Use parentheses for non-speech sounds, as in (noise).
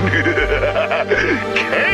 (laughs) K